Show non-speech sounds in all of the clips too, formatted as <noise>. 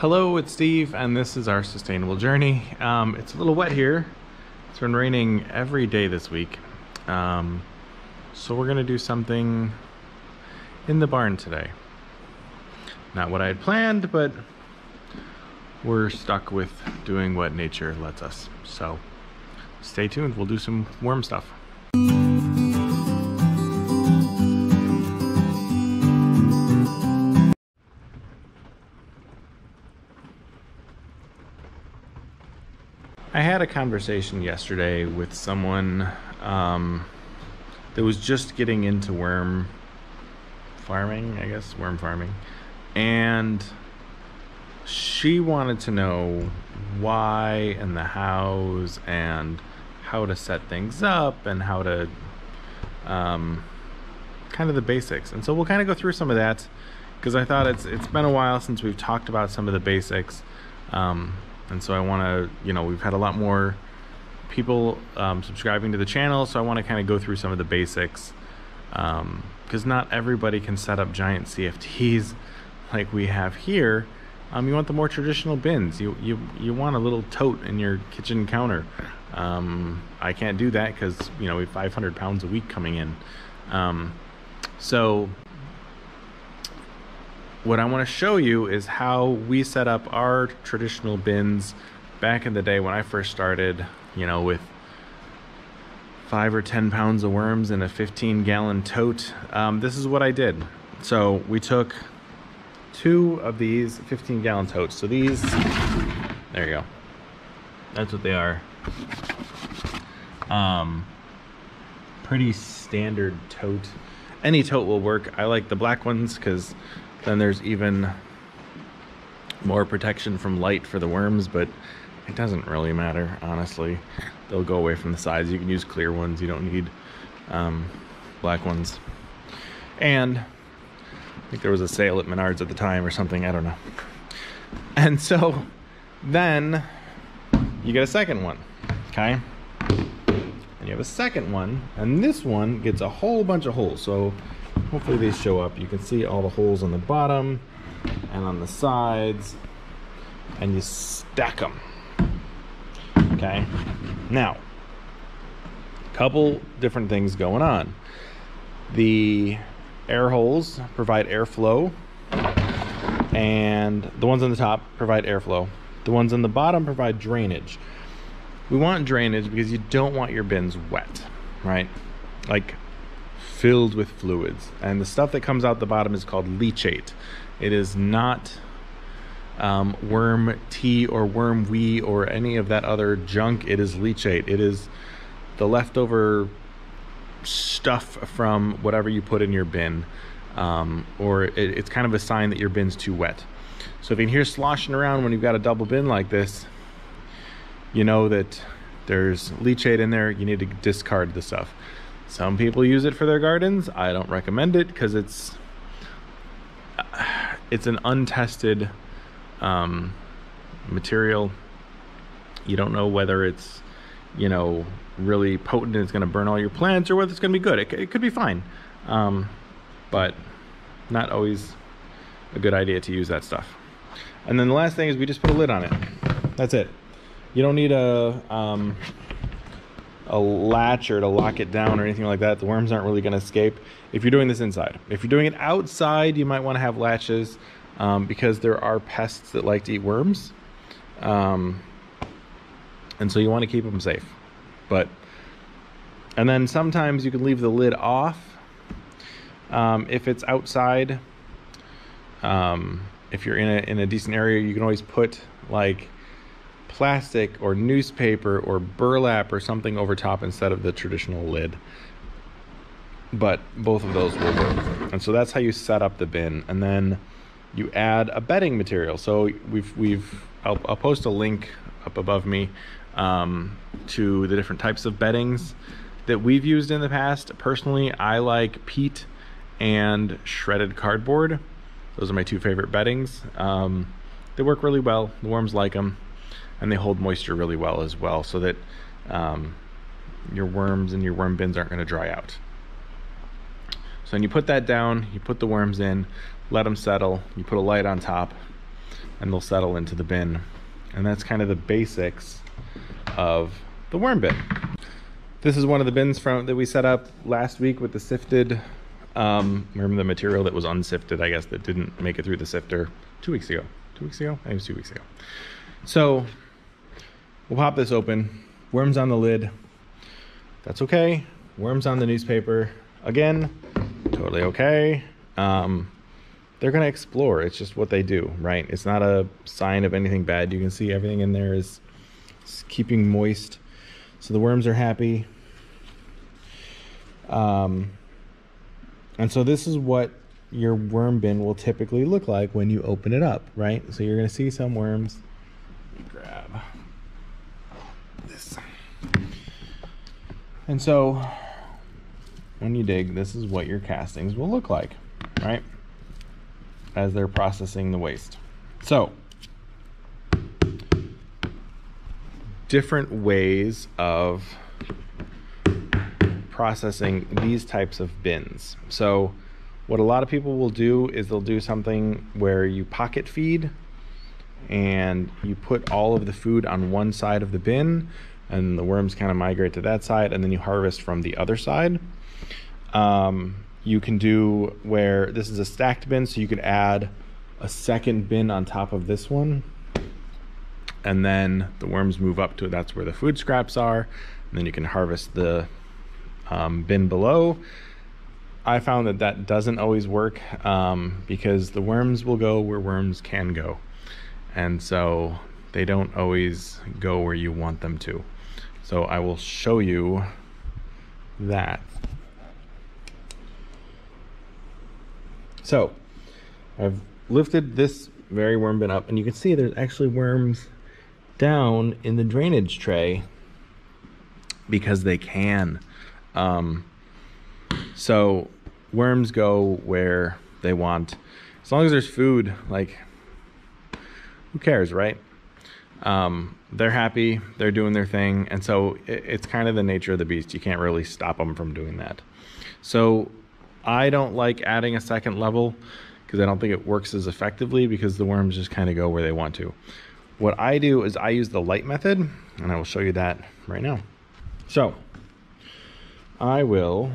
Hello, it's Steve, and this is our sustainable journey. Um, it's a little wet here. It's been raining every day this week. Um, so we're gonna do something in the barn today. Not what I had planned, but we're stuck with doing what nature lets us. So stay tuned, we'll do some worm stuff. I had a conversation yesterday with someone um, that was just getting into worm farming, I guess, worm farming. And she wanted to know why and the hows and how to set things up and how to um, kind of the basics. And so we'll kind of go through some of that because I thought it's it's been a while since we've talked about some of the basics. Um, and so I want to, you know, we've had a lot more people um, subscribing to the channel, so I want to kind of go through some of the basics because um, not everybody can set up giant CFTs <laughs> like we have here. Um, you want the more traditional bins. You you you want a little tote in your kitchen counter. Um, I can't do that because you know we have 500 pounds a week coming in. Um, so what I want to show you is how we set up our traditional bins back in the day when I first started, you know, with five or 10 pounds of worms in a 15 gallon tote. Um, this is what I did. So we took two of these 15 gallon totes. So these, there you go. That's what they are. Um, pretty standard tote. Any tote will work. I like the black ones because then there's even more protection from light for the worms, but it doesn't really matter, honestly. They'll go away from the sides. You can use clear ones. You don't need um, black ones. And I think there was a sale at Menards at the time or something. I don't know. And so then you get a second one, okay? And you have a second one, and this one gets a whole bunch of holes. So hopefully these show up. You can see all the holes on the bottom and on the sides and you stack them okay? Now couple different things going on. The air holes provide airflow and the ones on the top provide airflow. The ones on the bottom provide drainage. We want drainage because you don't want your bins wet right? Like filled with fluids. And the stuff that comes out the bottom is called leachate. It is not um, worm tea or worm wee or any of that other junk. It is leachate. It is the leftover stuff from whatever you put in your bin. Um, or it, it's kind of a sign that your bin's too wet. So if you hear sloshing around when you've got a double bin like this, you know that there's leachate in there. You need to discard the stuff. Some people use it for their gardens. I don't recommend it because it's it's an untested um, material. You don't know whether it's you know really potent and it's going to burn all your plants or whether it's going to be good. It, it could be fine, um, but not always a good idea to use that stuff. And then the last thing is we just put a lid on it. That's it. You don't need a um, a latch or to lock it down or anything like that. The worms aren't really going to escape if you're doing this inside. If you're doing it outside, you might want to have latches um, because there are pests that like to eat worms. Um, and so you want to keep them safe. But, and then sometimes you can leave the lid off um, if it's outside. Um, if you're in a, in a decent area, you can always put like plastic or newspaper or burlap or something over top instead of the traditional lid. But both of those will work. And so that's how you set up the bin. And then you add a bedding material. So we've, we've I'll, I'll post a link up above me um, to the different types of beddings that we've used in the past. Personally, I like peat and shredded cardboard. Those are my two favorite beddings. Um, they work really well. The worms like them and they hold moisture really well as well so that um, your worms and your worm bins aren't going to dry out. So then you put that down, you put the worms in, let them settle, you put a light on top, and they'll settle into the bin. And that's kind of the basics of the worm bin. This is one of the bins from that we set up last week with the sifted um, remember the material that was unsifted, I guess, that didn't make it through the sifter two weeks ago. Two weeks ago? I think it was two weeks ago. So we'll pop this open. Worms on the lid. That's okay. Worms on the newspaper. Again, totally okay. Um, they're going to explore. It's just what they do, right? It's not a sign of anything bad. You can see everything in there is keeping moist. So the worms are happy. Um, and so this is what your worm bin will typically look like when you open it up, right? So you're going to see some worms. Grab this. And so when you dig, this is what your castings will look like, right? As they're processing the waste. So, different ways of processing these types of bins. So what a lot of people will do is they'll do something where you pocket feed and you put all of the food on one side of the bin and the worms kind of migrate to that side and then you harvest from the other side. Um, you can do where this is a stacked bin so you could add a second bin on top of this one and then the worms move up to that's where the food scraps are and then you can harvest the um, bin below. I found that that doesn't always work um, because the worms will go where worms can go. And so they don't always go where you want them to. So I will show you that. So I've lifted this very worm bin up and you can see there's actually worms down in the drainage tray because they can. Um, so worms go where they want. As long as there's food, like, who cares, right? Um, they're happy, they're doing their thing, and so it, it's kind of the nature of the beast. You can't really stop them from doing that. So I don't like adding a second level because I don't think it works as effectively because the worms just kind of go where they want to. What I do is I use the light method, and I will show you that right now. So I will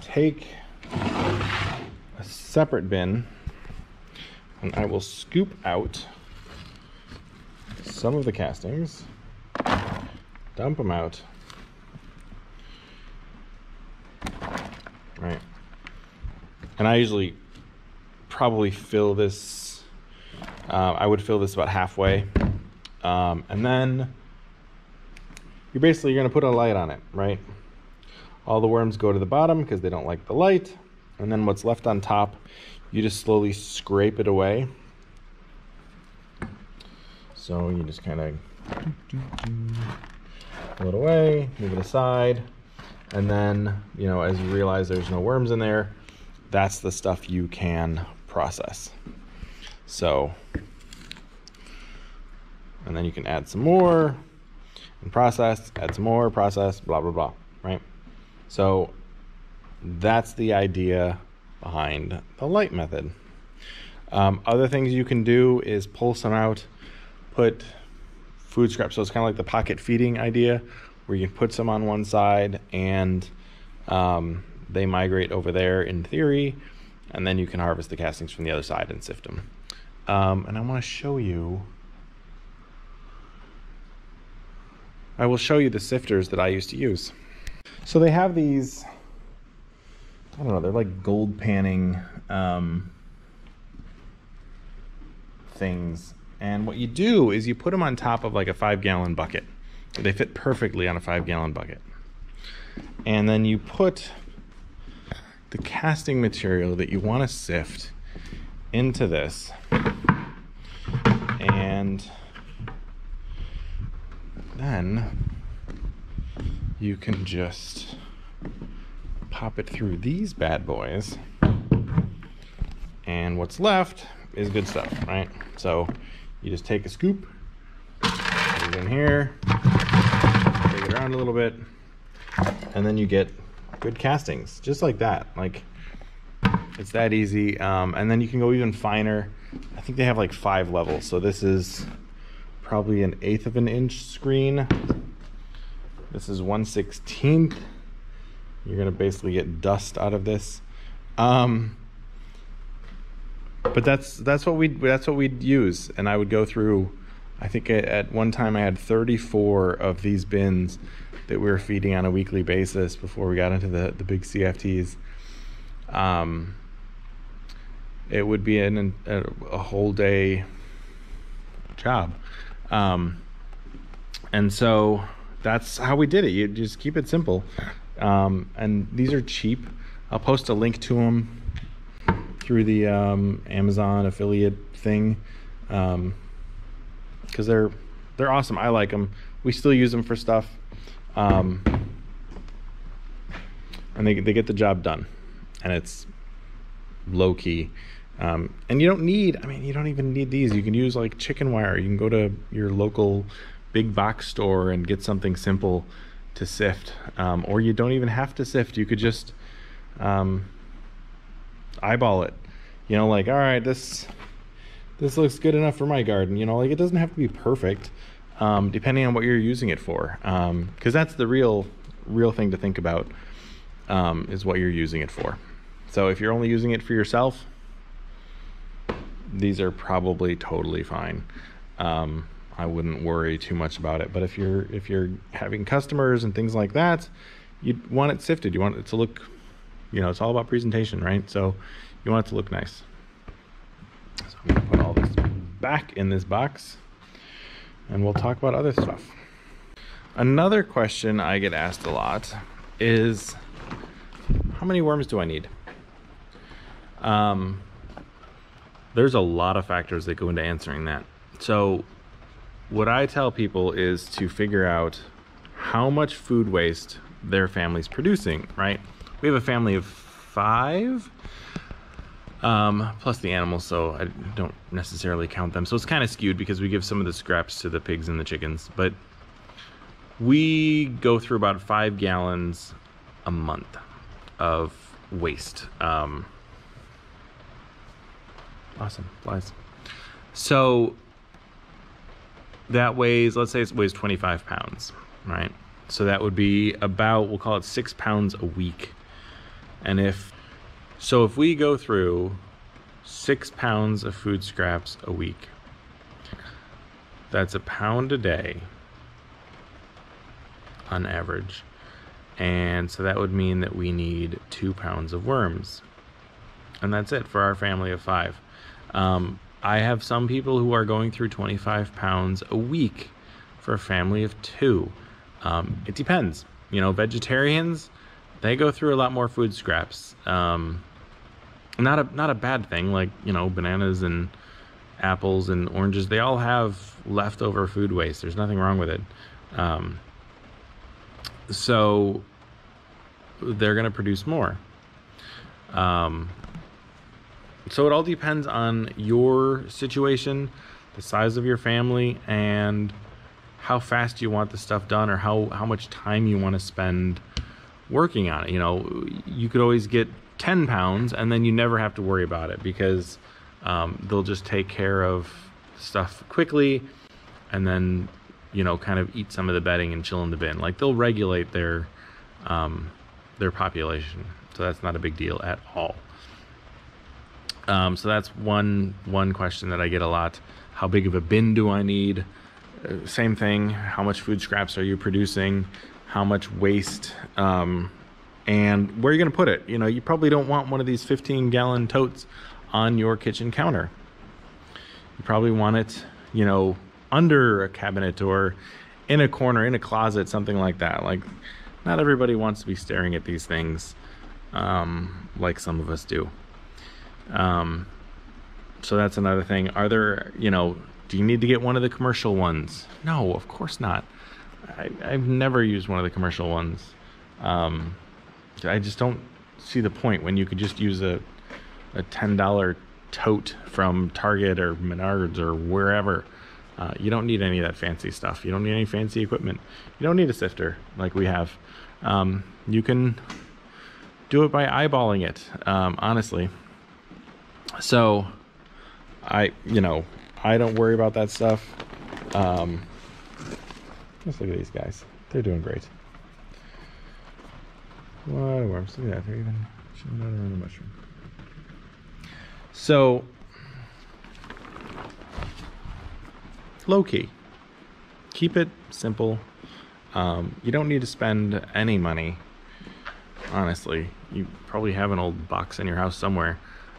take a separate bin and I will scoop out some of the castings, dump them out. Right. And I usually probably fill this, uh, I would fill this about halfway. Um, and then you're basically you're going to put a light on it, right? All the worms go to the bottom because they don't like the light. And then what's left on top, you just slowly scrape it away. So you just kind of pull it away, move it aside. And then, you know, as you realize there's no worms in there, that's the stuff you can process. So, and then you can add some more and process, add some more, process, blah, blah, blah, right? So that's the idea behind the light method. Um, other things you can do is pull some out, put food scraps. So it's kind of like the pocket feeding idea, where you can put some on one side and um, they migrate over there in theory, and then you can harvest the castings from the other side and sift them. Um, and I want to show you I will show you the sifters that I used to use. So they have these, I don't know, they're like gold panning um, things. And what you do is you put them on top of like a five gallon bucket. They fit perfectly on a five gallon bucket. And then you put the casting material that you want to sift into this. And then you can just pop it through these bad boys. And what's left is good stuff, right? So you just take a scoop, put it in here, take it around a little bit, and then you get good castings, just like that. Like It's that easy. Um, and then you can go even finer. I think they have like five levels. So this is probably an eighth of an inch screen. This is 1 16th. You're gonna basically get dust out of this. Um, but that's that's what we that's what we'd use, and I would go through. I think at, at one time I had 34 of these bins that we were feeding on a weekly basis before we got into the the big CFTs. Um, it would be an, a, a whole day job. Um, and so that's how we did it. You just keep it simple. Um, and these are cheap. I'll post a link to them through the um, Amazon affiliate thing because um, they're they're awesome. I like them. We still use them for stuff, um, and they they get the job done, and it's low key. Um, and you don't need, I mean, you don't even need these. You can use like chicken wire. You can go to your local big box store and get something simple to sift. Um, or you don't even have to sift. You could just um, eyeball it. You know, like, all right, this this looks good enough for my garden. You know, like it doesn't have to be perfect, um, depending on what you're using it for. Because um, that's the real real thing to think about um, is what you're using it for. So if you're only using it for yourself, these are probably totally fine. Um, I wouldn't worry too much about it. But if you're if you're having customers and things like that, you want it sifted. You want it to look, you know, it's all about presentation, right? So you want it to look nice. So I'm gonna put all this back in this box, and we'll talk about other stuff. Another question I get asked a lot is, how many worms do I need? Um, there's a lot of factors that go into answering that. So, what I tell people is to figure out how much food waste their family's producing, right? We have a family of five, um, plus the animals, so I don't necessarily count them. So it's kind of skewed because we give some of the scraps to the pigs and the chickens, but we go through about five gallons a month of waste. Um, Awesome. Flies. So that weighs, let's say it weighs 25 pounds, right? So that would be about, we'll call it six pounds a week. And if, so if we go through six pounds of food scraps a week, that's a pound a day on average. And so that would mean that we need two pounds of worms. And that's it for our family of five. Um, I have some people who are going through 25 pounds a week for a family of two. Um, it depends. You know, vegetarians, they go through a lot more food scraps. Um, not a not a bad thing. Like you know, bananas and apples and oranges, they all have leftover food waste. There's nothing wrong with it. Um, so they're going to produce more. Um, so it all depends on your situation, the size of your family, and how fast you want the stuff done or how, how much time you want to spend working on it. You know, you could always get 10 pounds and then you never have to worry about it because um, they'll just take care of stuff quickly and then, you know, kind of eat some of the bedding and chill in the bin. Like they'll regulate their, um, their population. So that's not a big deal at all. Um, so that's one one question that I get a lot. How big of a bin do I need? Uh, same thing. How much food scraps are you producing? How much waste? Um, and where are you going to put it? You know, you probably don't want one of these 15 gallon totes on your kitchen counter. You probably want it, you know, under a cabinet or in a corner, in a closet, something like that. Like, not everybody wants to be staring at these things um, like some of us do. Um, so that's another thing. Are there, you know, do you need to get one of the commercial ones? No, of course not. I, have never used one of the commercial ones. Um, I just don't see the point when you could just use a a ten dollar tote from Target or Menards or wherever. Uh, you don't need any of that fancy stuff. You don't need any fancy equipment. You don't need a sifter like we have. Um, you can do it by eyeballing it. Um, honestly, So, I, you know, I don't worry about that stuff. Um, let's look at these guys. They're doing great. What worms? Look at that. They're even showing out around the mushroom. So, low key. Keep it simple. Um, you don't need to spend any money. Honestly, you probably have an old box in your house somewhere,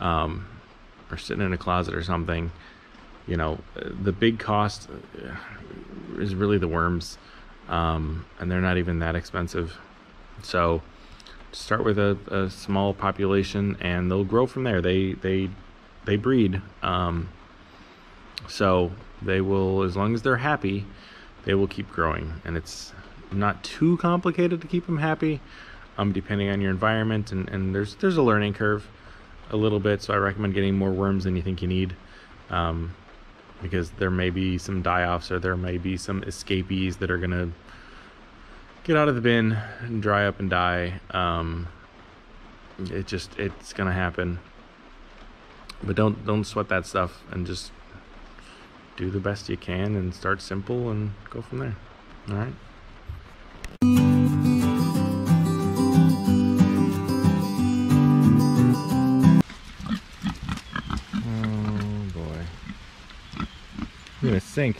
um, or sitting in a closet or something. You know, the big cost uh, is really the worms, um, and they're not even that expensive. So, start with a, a, small population, and they'll grow from there. They they they breed, um, so they will as long as they're happy they will keep growing and it's not too complicated to keep them happy um, depending on your environment and, and there's there's a learning curve a little bit so i recommend getting more worms than you think you need um, because there may be some die-offs or there may be some escapees that are going to get out of the bin and dry up and die um, it just it's going to happen but don't don't sweat that stuff and just do the best you can and start simple and go from there. All right. sink.